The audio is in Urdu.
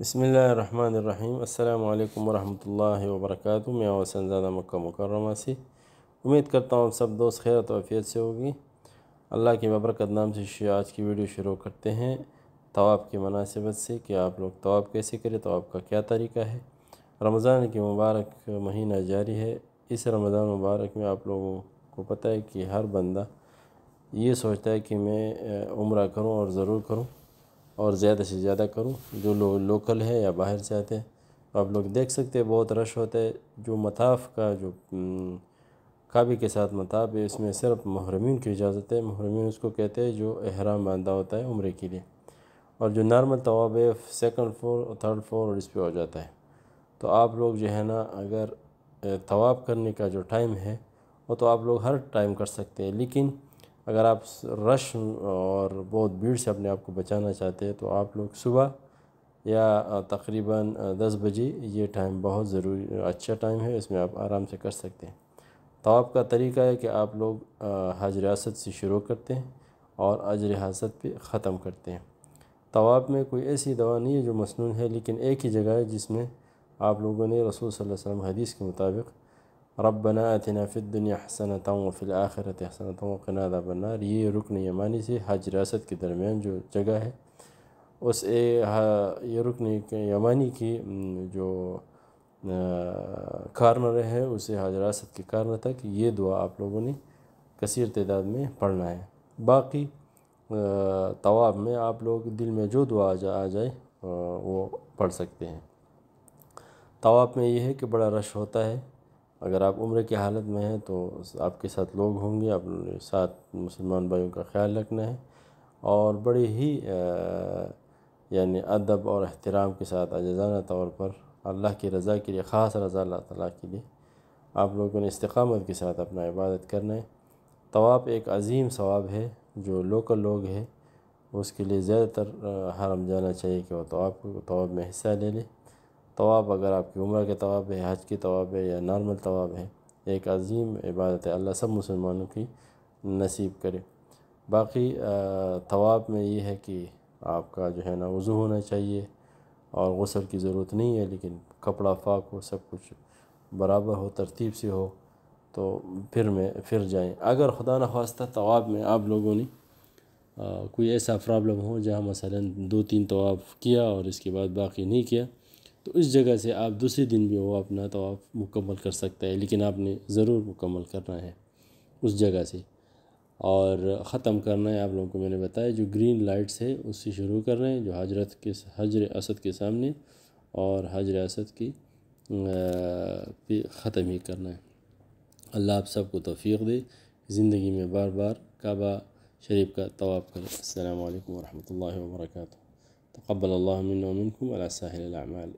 بسم اللہ الرحمن الرحیم۔ السلام علیکم ورحمۃ اللہ وبرکاتہ۔ میں وسن زادہ مکہ مکرمہ سے۔ امید کرتا ہوں سب دوست خیر و سے ہوگی۔ اللہ کی ببرکت نام سے آج کی ویڈیو شروع کرتے ہیں طواف کی مناسبت سے کہ آپ لوگ طواف کیسے کریں، طواف کا کیا طریقہ ہے۔ رمضان کی مبارک مہینہ جاری ہے۔ اس رمضان مبارک میں آپ لوگوں کو پتہ ہے کہ ہر بندہ یہ سوچتا ہے کہ میں عمرہ کروں اور ضرور کروں۔ اور زیادہ سے زیادہ کروں جو لوگ لوکل ہے یا باہر سے آتے ہیں۔ آپ لوگ دیکھ سکتے ہیں بہت رش ہوتا ہے۔ جو مطاف کا جو کعبے کے ساتھ مطاف ہے، اس میں صرف محرمین کی اجازت ہے۔ محرمین اس کو کہتے ہیں جو احرام باندھا ہوتا ہے عمرے کے لیے۔ اور جو نارمل طواب ہے سیکنڈ فلور اور تھرڈ فلور اور اس پہ ہو جاتا ہے۔ تو آپ لوگ جو ہے نا، اگر طواب کرنے کا جو ٹائم ہے، وہ تو آپ لوگ ہر ٹائم کر سکتے ہیں۔ لیکن اگر آپ رش اور بہت بھیڑ سے اپنے آپ کو بچانا چاہتے ہیں تو آپ لوگ صبح یا تقریباً دس بجے یہ ٹائم بہت ضروری اچھا ٹائم ہے، اس میں آپ آرام سے کر سکتے ہیں۔ طواف کا طریقہ ہے کہ آپ لوگ حج ریاست سے شروع کرتے ہیں اور حج ریاست پہ ختم کرتے ہیں۔ طواف میں کوئی ایسی دوا نہیں ہے جو مصنون ہے، لیکن ایک ہی جگہ ہے جس میں آپ لوگوں نے رسول صلی اللہ علیہ وسلم حدیث کے مطابق ربنا آتنا فی الدنیا حسنتا و فی الاخرت حسنتا وقنا عذاب النار. یہ رکن یمانی سے حج ریاست کے درمیان جو جگہ ہے، اس یہ رکن یمانی کی جو کارنر ہے، اسے حج ریاست کے کارنر تک یہ دعا آپ لوگوں نے کثیر تعداد میں پڑھنا ہے۔ باقی طواب میں آپ لوگ دل میں جو دعا آ جائے وہ پڑھ سکتے ہیں۔ طواب میں یہ ہے کہ بڑا رش ہوتا ہے۔ اگر آپ عمرے کی حالت میں ہیں تو آپ کے ساتھ لوگ ہوں گے، آپ ساتھ مسلمان بھائیوں کا خیال رکھنا ہے اور بڑے ہی یعنی ادب اور احترام کے ساتھ عجزانہ طور پر اللہ کی رضا کے لیے، خاص رضا اللہ تعالیٰ کے لیے آپ لوگوں نے استقامت کے ساتھ اپنا عبادت کرنا ہے۔ طواف ایک عظیم ثواب ہے، جو لوکل لوگ ہیں، اس کے لیے زیادہ تر حرم جانا چاہیے کہ وہ طواف طواف میں حصہ لے لے طواف اگر آپ کی عمرہ کے طواف ہے، حج کی طواف ہے یا نارمل طواف ہے، ایک عظیم عبادت ہے۔ اللہ سب مسلمانوں کی نصیب کرے۔ باقی طواف میں یہ ہے کہ آپ کا جو ہے نا وضو ہونا چاہیے اور غسل کی ضرورت نہیں ہے، لیکن کپڑا پاک ہو، سب کچھ برابر ہو، ترتیب سے ہو، تو پھر میں، پھر جائیں۔ اگر خدا نخواستہ طواف میں آپ لوگوں نے کوئی ایسا پرابلم ہو جہاں مثلا دو تین طواف کیا اور اس کے بعد باقی نہیں کیا تو اس جگہ سے آپ دوسرے دن بھی وہ اپنا طواف مکمل کر سکتے ہیں، لیکن آپ نے ضرور مکمل کرنا ہے اس جگہ سے۔ اور ختم کرنا ہے، آپ لوگوں کو میں نے بتایا، جو گرین لائٹس ہے، اس سے شروع کر رہے ہیں، جو حجرت کے حجر اسد کے سامنے اور حجر اسد کی پہ ختم ہی کرنا ہے۔ اللہ آپ سب کو توفیق دے۔ زندگی میں بار بار کعبہ شریف کا طواف کرے۔ السلام علیکم ورحمۃ اللہ وبرکاتہ۔ تقبل اللہ من ومنکم على ساحل الاعمال